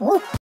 Woo!